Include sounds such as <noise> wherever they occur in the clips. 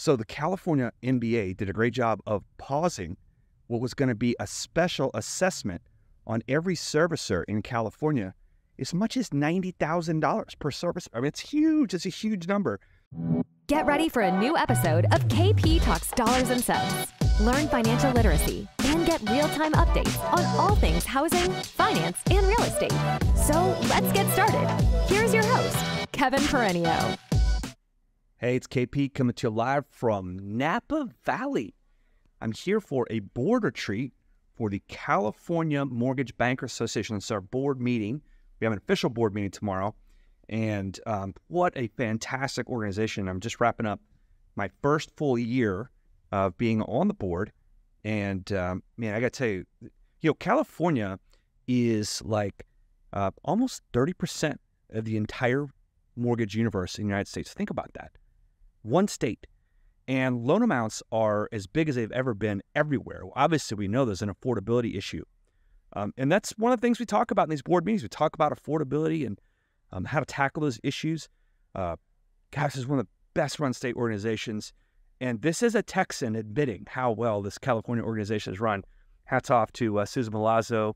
So the California MBA did a great job of pausing what was going to be a special assessment on every servicer in California as much as $90,000 per service. I mean, it's huge. It's a huge number. Get ready for a new episode of KP Talks Dollars and Sense. Learn financial literacy and get real time updates on all things housing, finance, and real estate. So let's get started. Here's your host, Kevin Peranio. Hey, it's KP coming to you live from Napa Valley. I'm here for a board retreat for the California Mortgage Banker Association. It's our board meeting. We have an official board meeting tomorrow. And um, what a fantastic organization. I'm just wrapping up my first full year of being on the board. And um, man, I got to tell you, you know, California is like uh, almost 30% of the entire mortgage universe in the United States. Think about that. One state. And loan amounts are as big as they've ever been everywhere. Obviously, we know there's an affordability issue. Um, and that's one of the things we talk about in these board meetings. We talk about affordability and um, how to tackle those issues. Uh, is one of the best run state organizations. And this is a Texan admitting how well this California organization is run. Hats off to uh, Susan Milazzo,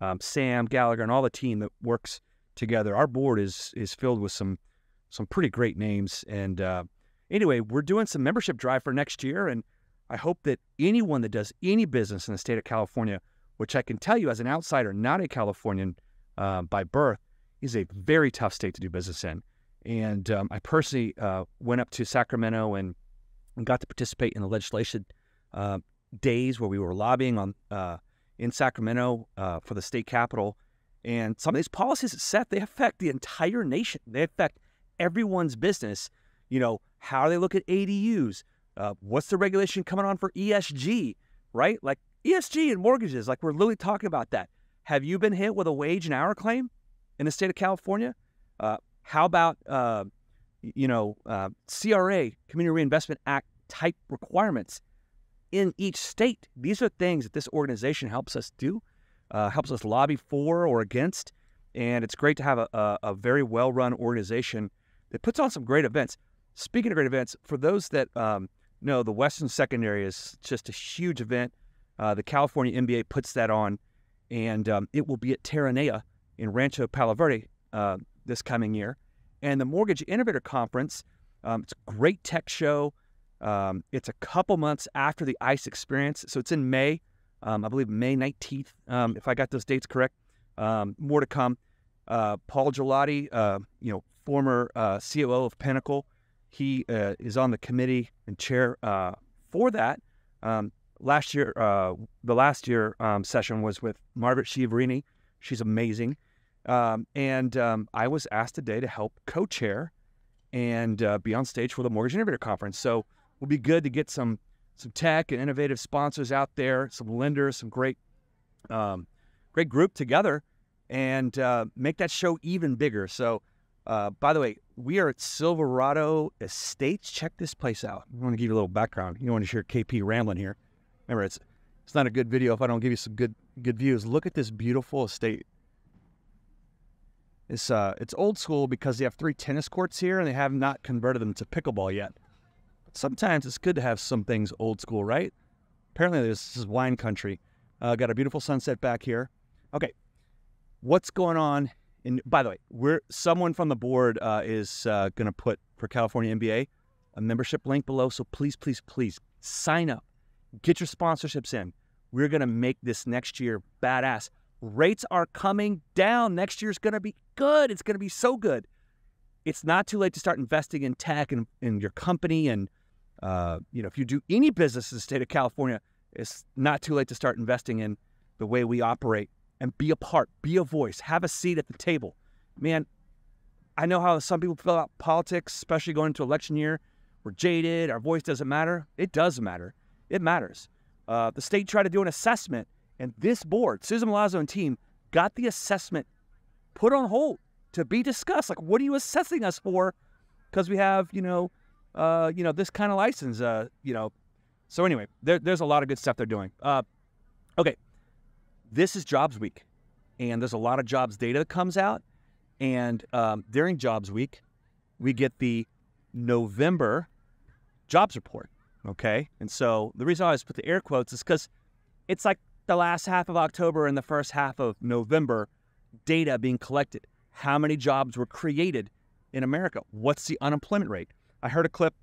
um, Sam Gallagher, and all the team that works together. Our board is is filled with some some pretty great names, and uh, Anyway, we're doing some membership drive for next year, and I hope that anyone that does any business in the state of California, which I can tell you as an outsider, not a Californian uh, by birth, is a very tough state to do business in. And um, I personally uh, went up to Sacramento and, and, got to participate in the legislation uh, days where we were lobbying on uh, in Sacramento uh, for the state capital. And some of these policies set they affect the entire nation. They affect everyone's business. You know, how do they look at ADUs? Uh, what's the regulation coming on for ESG, right? Like ESG and mortgages, like we're literally talking about that. Have you been hit with a wage and hour claim in the state of California? Uh, how about, uh, you know, uh, CRA, Community Reinvestment Act type requirements in each state? These are things that this organization helps us do, uh, helps us lobby for or against. And it's great to have a, a, a very well run organization that puts on some great events. Speaking of great events, for those that um, know, the Western Secondary is just a huge event. Uh, the California MBA puts that on, and um, it will be at Terranea in Rancho Palo Verde uh, this coming year. And the Mortgage Innovator Conference, um, it's a great tech show. Um, it's a couple months after the ICE experience, so it's in May, um, I believe May 19th, um, if I got those dates correct. more to come. Uh, Paul Gelati, uh, you know, former uh, COO of Pinnacle, he uh, is on the committee and chair uh, for that. Um, last year, uh, the last year um, session was with Margaret Chiaverini. She's amazing. Um, and um, I was asked today to help co chair and uh, be on stage for the Mortgage Innovator Conference. So it will be good to get some some tech and innovative sponsors out there, some lenders, some great um, great group together, and uh, make that show even bigger. So uh, by the way, we are at Silverado Estates. Check this place out. I want to give you a little background. You don't want to hear KP rambling here. Remember, it's it's not a good video if I don't give you some good good views. Look at this beautiful estate. It's uh it's old school because they have three tennis courts here and they have not converted them to pickleball yet. But sometimes it's good to have some things old school, right? Apparently, this is wine country. Uh, got a beautiful sunset back here. Okay, what's going on and by the way, we're someone from the board uh, is uh, going to put for California MBA a membership link below. So please, please, please sign up, get your sponsorships in. We're going to make this next year badass. Rates are coming down. Next year is going to be good. It's going to be so good. It's not too late to start investing in tech and in your company. And uh, you know, if you do any business in the state of California, it's not too late to start investing in the way we operate and be a part, be a voice, have a seat at the table. Man, I know how some people feel about politics, especially going into election year. We're jaded, our voice doesn't matter. It does matter. It matters. Uh, the state tried to do an assessment, and this board, Susan Milazzo and team, got the assessment put on hold to be discussed. Like, what are you assessing us for? Because we have, you know, uh, you know, this kind of license. Uh, you know, so anyway, there, there's a lot of good stuff they're doing. Uh, okay, this is Jobs Week, and there's a lot of jobs data that comes out. And um, during Jobs Week, we get the November jobs report. Okay. And so the reason I always put the air quotes is because it's like the last half of October and the first half of November data being collected. How many jobs were created in America? What's the unemployment rate? I heard a clip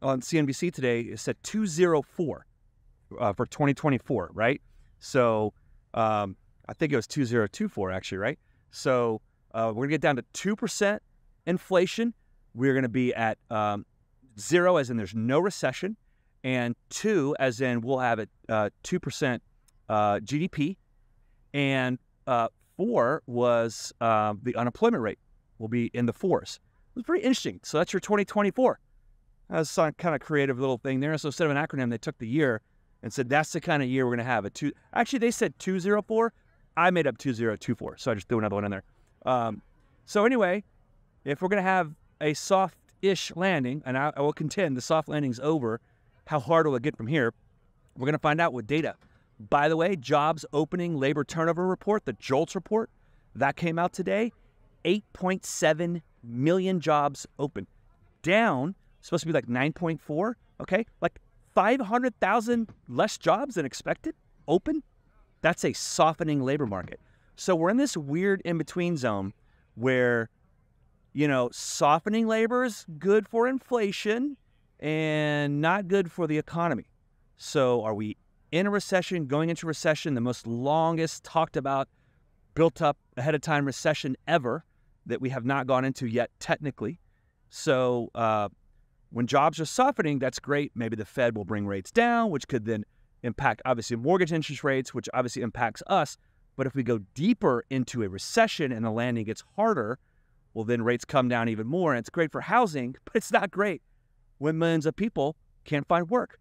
on CNBC today. It said 204 uh, for 2024, right? So um, I think it was 2024 actually, right? So uh, we're gonna get down to two percent inflation. We're gonna be at um, zero, as in there's no recession, and two, as in we'll have a uh, two percent uh, GDP, and uh, four was uh, the unemployment rate will be in the fours. It was pretty interesting. So that's your 2024. That's some kind of creative little thing there. So instead of an acronym, they took the year and said that's the kind of year we're going to have. A two. Actually, they said 204. I made up 2024, so I just threw another one in there. Um, so anyway, if we're going to have a soft-ish landing, and I, I will contend the soft landing's over, how hard will it get from here? We're going to find out with data. By the way, jobs opening labor turnover report, the JOLTS report, that came out today. 8.7 million jobs open. Down, supposed to be like 9.4, okay? Like 500,000 less jobs than expected open that's a softening labor market. So we're in this weird in between zone where, you know, softening labor is good for inflation and not good for the economy. So are we in a recession, going into recession, the most longest talked about, built up ahead of time recession ever that we have not gone into yet, technically? So uh, when jobs are softening, that's great. Maybe the Fed will bring rates down, which could then impact obviously mortgage interest rates, which obviously impacts us. But if we go deeper into a recession and the landing gets harder, well, then rates come down even more. And it's great for housing, <laughs> but it's not great when millions of people can't find work.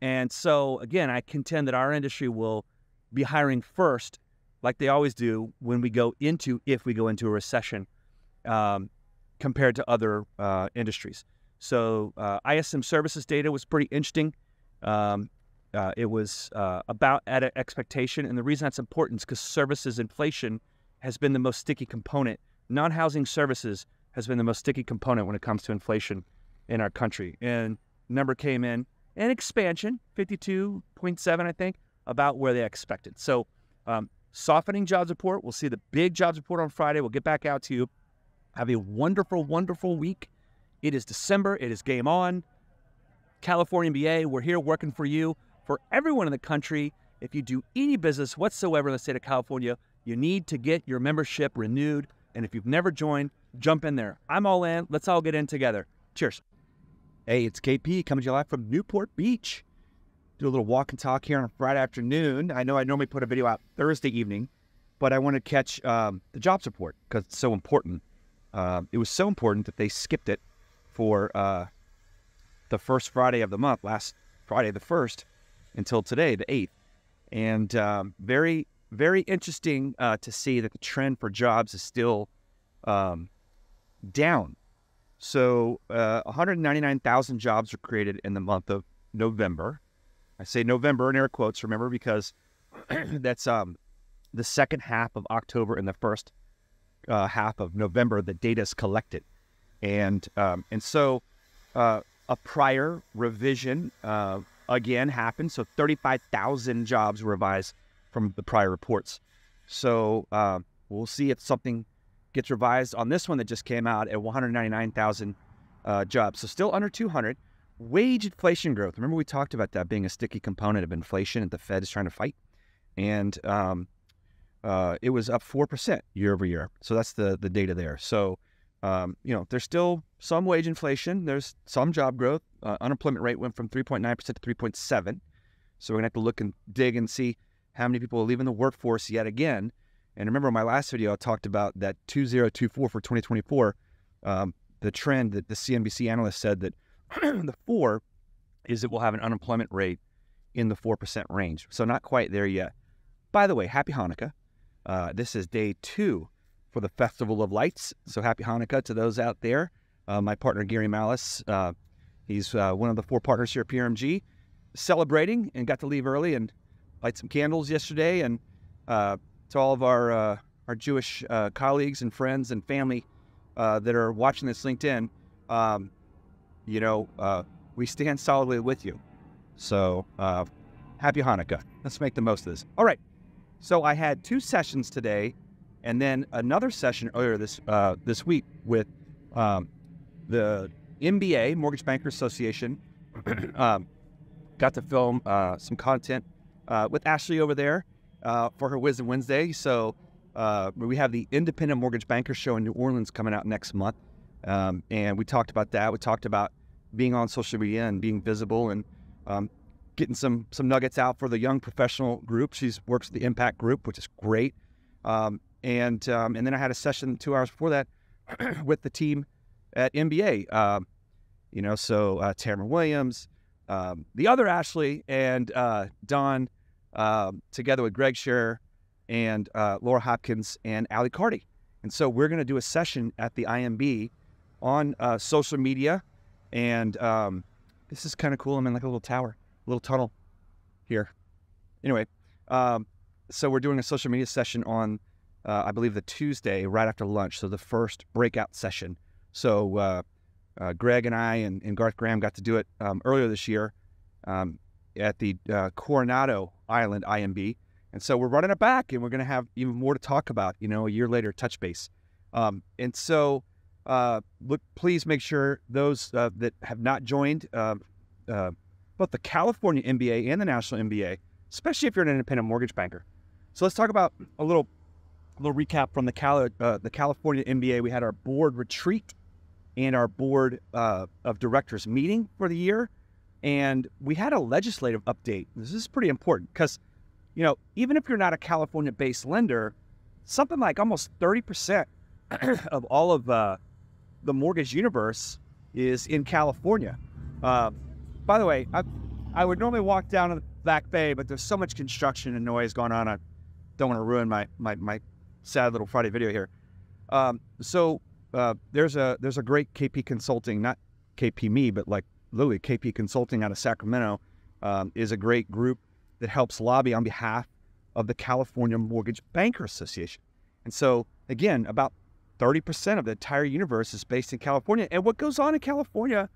And so, again, I contend that our industry will be hiring first, like they always do when we go into, if we go into a recession, um, compared to other uh, industries. So, uh, ISM services data was pretty interesting. Um, uh, it was uh, about at expectation. And the reason that's important is because services inflation has been the most sticky component. Non housing services has been the most sticky component when it comes to inflation in our country. And number came in an expansion, 52.7, I think, about where they expected. So, um, softening jobs report. We'll see the big jobs report on Friday. We'll get back out to you. Have a wonderful, wonderful week. It is December. It is game on. California MBA, we're here working for you for everyone in the country. If you do any business whatsoever in the state of California, you need to get your membership renewed. And if you've never joined, jump in there. I'm all in. Let's all get in together. Cheers. Hey, it's KP coming to you live from Newport Beach. Do a little walk and talk here on a Friday afternoon. I know I normally put a video out Thursday evening, but I want to catch um, the jobs report because it's so important. Uh, it was so important that they skipped it for uh, the first Friday of the month, last Friday the 1st until today, the 8th. And um, very, very interesting uh, to see that the trend for jobs is still um, down. So uh, 199,000 jobs were created in the month of November. I say November in air quotes, remember, because <clears throat> that's um, the second half of October and the first uh, half of November. The data is collected, and um, and so uh, a prior revision uh, again happened. So 35,000 jobs were revised from the prior reports. So uh, we'll see if something gets revised on this one that just came out at 199,000 uh, jobs. So still under 200. Wage inflation growth. Remember, we talked about that being a sticky component of inflation that the Fed is trying to fight. And um, uh, it was up 4% year over year. So that's the, the data there. So um, you know, there's still some wage inflation. There's some job growth. Uh, unemployment rate went from 3.9% to 3.7. So we're gonna have to look and dig and see how many people are leaving the workforce yet again. And remember, my last video, I talked about that 2024 for 2024. Um, the trend that the CNBC analyst said that <clears throat> the four is that we'll have an unemployment rate in the 4% range. So not quite there yet. By the way, happy Hanukkah. Uh, this is day two for the Festival of Lights. So happy Hanukkah to those out there. Uh, my partner Gary Malice, uh, he's uh, one of the four partners here at PRMG, celebrating and got to leave early and light some candles yesterday. And uh, to all of our uh, our Jewish colleagues and friends and family that are watching this LinkedIn, um, you know, we stand solidly with you. So happy Hanukkah. Let's make the most of this. All right. So I had two sessions today, and then another session earlier this uh, this week with um, the MBA Mortgage Bankers Association. <clears throat> um, got to film uh, some content uh, with Ashley over there uh, for her Wisdom Wednesday. So uh, we have the Independent Mortgage Bankers Show in New Orleans coming out next month, um, and we talked about that. We talked about being on social media and being visible and um, getting some some nuggets out for the young professional group. She works the Impact Group, which is great. Um, and um, and then I had a session two hours before that <clears throat> with the team at MBA. Um, you know, so uh, Tamara Williams, um, the other Ashley, and uh, Don, uh, together with Greg Scherer and uh, Laura Hopkins and Ali Carty. And so we're going to do a session at the IMB on uh, social media. And um, this is kind of cool. I'm in like a little tower, a little tunnel here. Anyway, um, so we're doing a social media session on, uh, I believe, the Tuesday right after lunch. So the first breakout session. So uh, uh, Greg and I and, and, Garth Graham got to do it um, earlier this year um, at the uh, Coronado Island IMB. And so we're running it back and we're going to have even more to talk about, you know, a year later, touch base. Um, and so uh, look, please make sure those uh, that have not joined um, both the California MBA and the National MBA, especially if you're an independent mortgage banker. So let's talk about a little, a little recap from the Cali- uh, the California MBA. We had our board retreat and our board uh, of directors meeting for the year, and we had a legislative update. This is pretty important because, you know, even if you're not a California-based lender, something like almost 30% <clears throat> of all of uh, the mortgage universe is in California. Uh, by the way, I, I would normally walk down to the back bay, but there's so much construction and noise going on. I don't want to ruin my, my, my sad little Friday video here. Um, so uh, there's a there's a great KP Consulting, not KP me, but like literally KP Consulting out of Sacramento um, is a great group that helps lobby on behalf of the California Mortgage Banker Association. And so again, about 30% of the entire universe is based in California. And what goes on in California,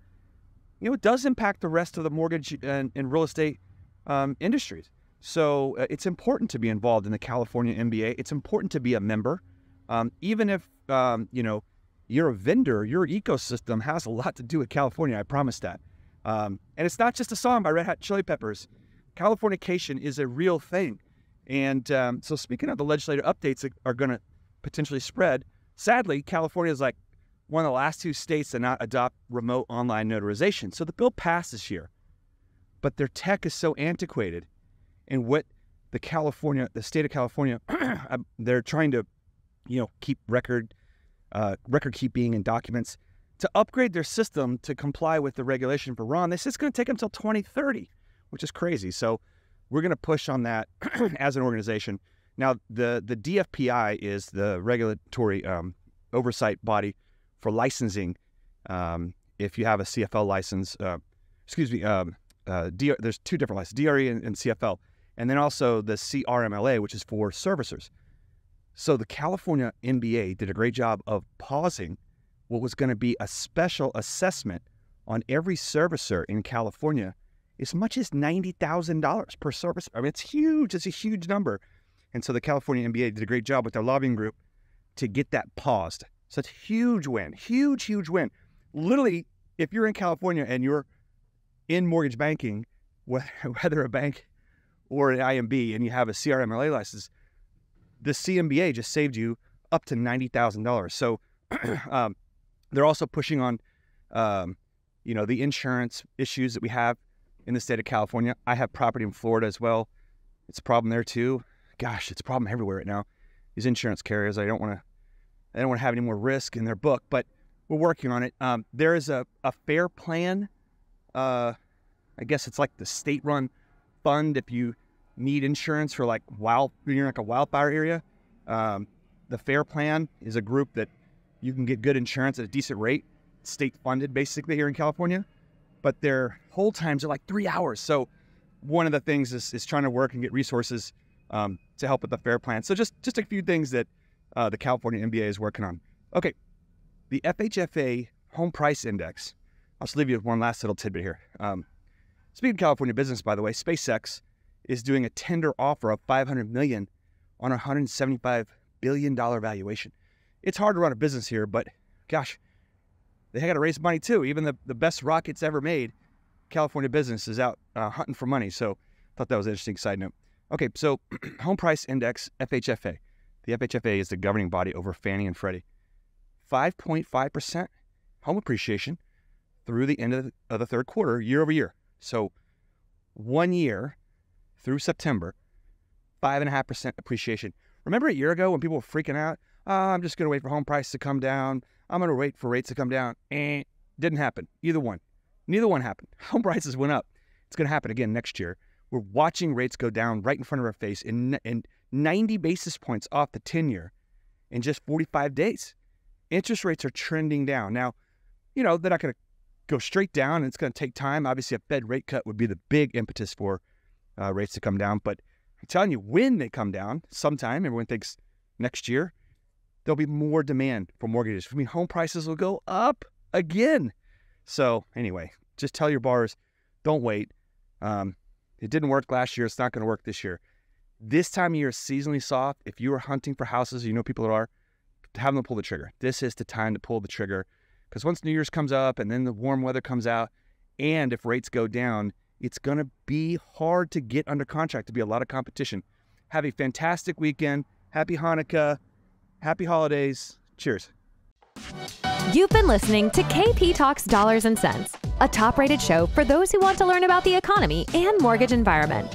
you know, it does impact the rest of the mortgage and, and real estate um, industries. So uh, it's important to be involved in the California MBA. It's important to be a member, um, even if um, you know you're a vendor, your ecosystem has a lot to do with California. I promise that. Um, and it's not just a song by Red Hot Chili Peppers. Californication is a real thing. And um, so, speaking of the legislative updates that are going to potentially spread, sadly, California is like one of the last two states to not adopt remote online notarization. So the bill passed this year, but their tech is so antiquated. And what the California, the state of California, <clears throat> um, they're trying to, you know, keep record uh, record keeping and documents to upgrade their system to comply with the regulation for RON. They said it's going to take them until 2030, which is crazy. So we're going to push on that <clears throat> as an organization. Now, the the DFPI is the regulatory um, oversight body for licensing. Um, if you have a CFL license, uh, excuse me, um, uh, there's two different licenses, DRE and, and CFL, and then also the CRMLA, which is for servicers. So the California MBA did a great job of pausing what was going to be a special assessment on every servicer in California, as much as ninety thousand dollars per service. I mean, it's huge. It's a huge number. And so the California MBA did a great job with their lobbying group to get that paused. So it's a huge win, huge, huge win. Literally, if you're in California and you're in mortgage banking, <laughs> whether a bank or an IMB, and you have a CRMLA license, the CMBA just saved you up to ninety thousand dollars. So <clears throat> um, they're also pushing on, um, you know, the insurance issues that we have in the state of California. I have property in Florida as well. It's a problem there too. Gosh, it's a problem everywhere right now. These insurance carriers, I don't want to, I don't want to have any more risk in their book, but we're working on it. Um, there is a, a fair plan. Uh, I guess it's like the state-run fund if you need insurance for like wild, you're in like a wildfire area. Um, the Fair Plan is a group that you can get good insurance at a decent rate, state funded basically here in California, but their hold times are like three hours. So one of the things is, is trying to work and get resources um, to help with the Fair Plan. So just just a few things that uh, the California MBA is working on. Okay, the FHFA Home Price Index I'll just leave you with one last little tidbit here. Um, speaking of California business, by the way, SpaceX is doing a tender offer of 500 million on a 175 billion dollar valuation. It's hard to run a business here, but gosh, they got to raise money too. Even the, the best rockets ever made, California business is out uh, hunting for money. So, I thought that was an interesting side note. Okay, so <clears throat> home price index FHFA. The FHFA is the governing body over Fannie and Freddie. 5.5% home appreciation through the end of the, of the third quarter, year over year. So, one year through September, 5.5% appreciation. Remember a year ago when people were freaking out? Oh, I'm just going to wait for home prices to come down. I'm going to wait for rates to come down. Eh, didn't happen. Either one. Neither one happened. <laughs> Home prices went up. It's going to happen again next year. We're watching rates go down right in front of our face in, in 90 basis points off the 10 year in just 45 days. Interest rates are trending down. Now, you know, they're not going to go straight down and it's going to take time. Obviously, a Fed rate cut would be the big impetus for uh, rates to come down. But I'm telling you, when they come down, sometime, everyone thinks next year, there'll be more demand for mortgages. I mean, home prices will go up again. So, anyway, just tell your borrowers don't wait. Um, it didn't work last year. It's not going to work this year. This time of year is seasonally soft. If you are hunting for houses, you know people are, have them pull the trigger. This is the time to pull the trigger because once New Year's comes up and then the warm weather comes out, and if rates go down, it's going to be hard to get under contract, to be a lot of competition. Have a fantastic weekend. Happy Hanukkah. Happy holidays. Cheers. You've been listening to KP Talks Dollars and Sense, a top rated show for those who want to learn about the economy and mortgage environment.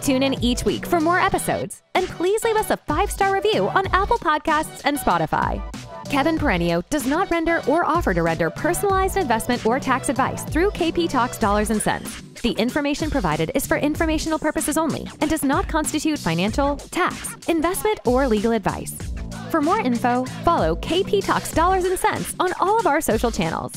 Tune in each week for more episodes, and please leave us a five star review on Apple Podcasts and Spotify. Kevin Peranio does not render or offer to render personalized investment or tax advice through KP Talks Dollars and Sense. The information provided is for informational purposes only and does not constitute financial, tax, investment, or legal advice. For more info, follow KP Talks Dollars and Sense on all of our social channels.